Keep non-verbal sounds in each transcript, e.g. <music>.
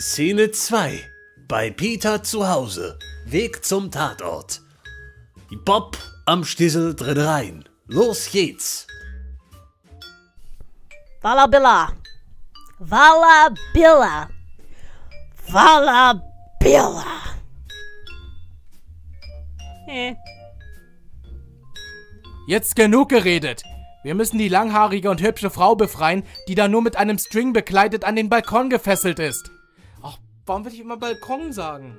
Szene 2. Bei Peter zu Hause. Weg zum Tatort. Bob am Stissel drin rein. Los geht's. Wallabilla. Wallabilla. Wallabilla. Eh. Jetzt genug geredet. Wir müssen die langhaarige und hübsche Frau befreien, die da nur mit einem String bekleidet an den Balkon gefesselt ist. Warum will ich immer Balkon sagen?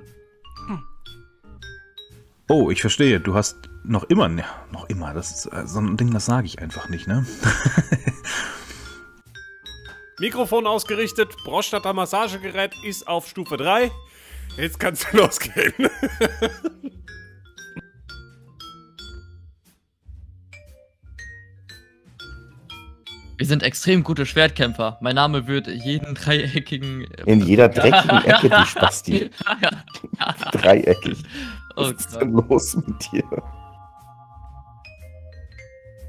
Oh, ich verstehe. Du hast noch immer, ne, noch immer, das ist äh, so ein Ding, das sage ich einfach nicht, ne? <laughs> Mikrofon ausgerichtet, Prostata Massagegerät ist auf Stufe 3. Jetzt kannst du <laughs> losgehen. Wir sind extrem gute Schwertkämpfer. Mein Name wird jeden dreieckigen. In jeder dreckigen <laughs> Ecke, du Spasti. <laughs> Dreieckig. Oh Was ist denn los mit dir?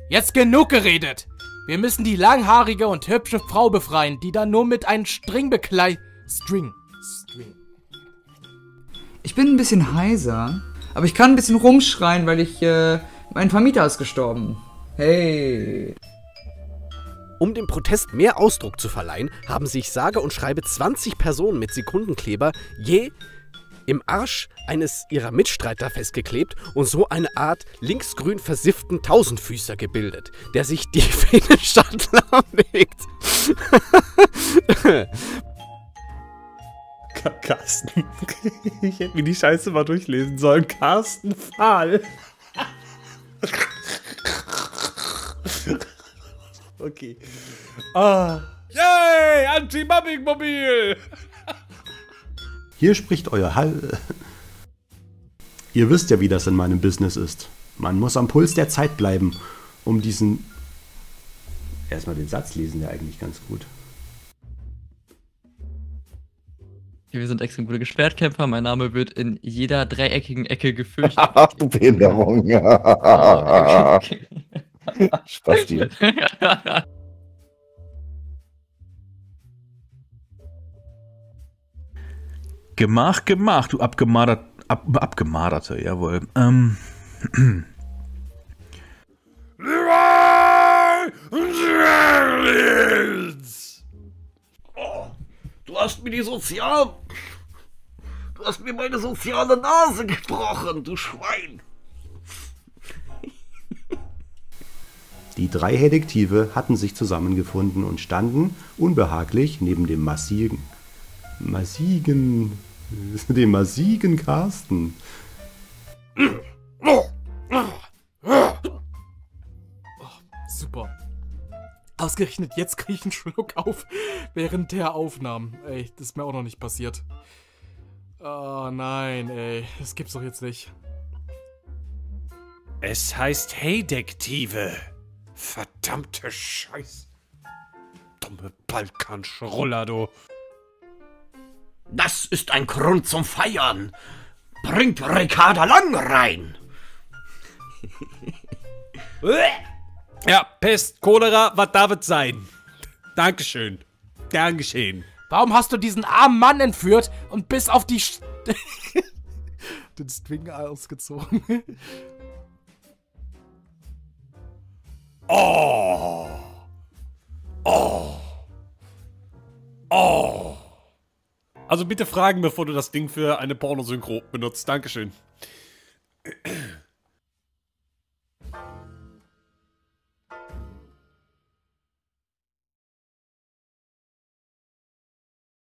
Jetzt genug geredet. Wir müssen die langhaarige und hübsche Frau befreien, die da nur mit einem String bekleidet. String. String. Ich bin ein bisschen heiser, aber ich kann ein bisschen rumschreien, weil ich, äh, mein Vermieter ist gestorben. Hey. Um dem Protest mehr Ausdruck zu verleihen, haben sich sage und schreibe 20 Personen mit Sekundenkleber je im Arsch eines ihrer Mitstreiter festgeklebt und so eine Art linksgrün versifften Tausendfüßer gebildet, der sich die <laughs> Fähnenstadt lahmlegt. <laughs> Carsten. <laughs> Ich hätte mir die Scheiße mal durchlesen sollen. Carsten Fahl. Okay. Ah. Yay! Anti-Mobbing-Mobil! Hier spricht euer Hall. Ihr wisst ja, wie das in meinem Business ist. Man muss am Puls der Zeit bleiben, um diesen. Erstmal den Satz lesen, der eigentlich ganz gut. Wir sind extrem gute Schwertkämpfer. Mein Name wird in jeder dreieckigen Ecke gefürchtet. Ach, du Behinderung. Ah, okay. <laughs> Spasti. Gemach, gemach, du abgemadert, ab, abgemaderte, jawohl. Ähm, Oh, du hast mir die Sozial... Du hast mir meine soziale Nase gebrochen, du Schwein. Die drei Detektive hatten sich zusammengefunden und standen unbehaglich neben dem massigen. massigen. <laughs> dem massigen Carsten. Super. Ausgerechnet jetzt kriege ich einen Schluck auf während der Aufnahmen. Ey, das ist mir auch noch nicht passiert. Oh nein, ey. Das gibt's doch jetzt nicht. Es heißt Heydektive. Verdammte Scheiß. Dumme Balkanschruller, du. Das ist ein Grund zum Feiern. Bringt Ricarda Lang rein. <laughs> Ja, Pest, Cholera, was darf es sein? Dankeschön. Gern geschehen. Warum hast du diesen armen Mann entführt und bis auf die St den String ausgezogen? Oh. Oh. Oh. Also bitte fragen, bevor du das Ding für eine Pornosynchro benutzt. Dankeschön.